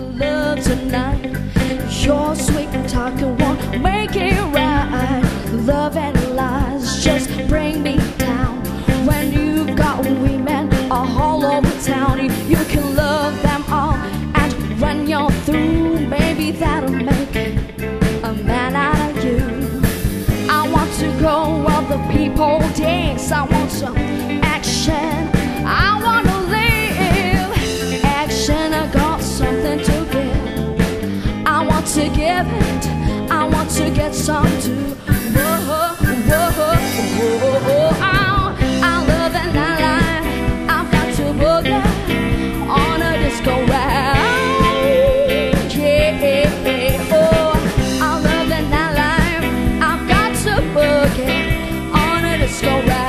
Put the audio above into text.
love tonight. Your sweet talking won't make it right. Love and lies just bring me down. When you've got women all over town, you, can love them all. And when you're through, maybe that'll make a man out of you. I want to go where the people dance. I want some to give it. I want to get some too. Whoa, whoa, whoa, whoa. I, I love and I lie. I've got to boogie on a disco ride. Yeah, oh. I love and I lie. I've got to boogie on a disco ride.